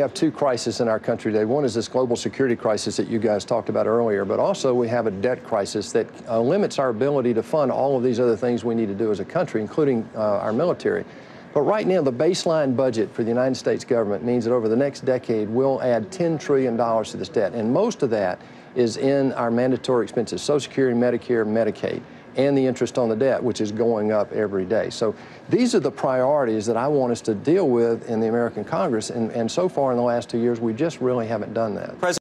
We have two crises in our country today. One is this global security crisis that you guys talked about earlier, but also we have a debt crisis that uh, limits our ability to fund all of these other things we need to do as a country, including uh, our military. But right now, the baseline budget for the United States government means that over the next decade, we'll add $10 trillion to this debt. And most of that is in our mandatory expenses, Social Security, Medicare, Medicaid and the interest on the debt, which is going up every day. So these are the priorities that I want us to deal with in the American Congress. And, and so far in the last two years, we just really haven't done that. President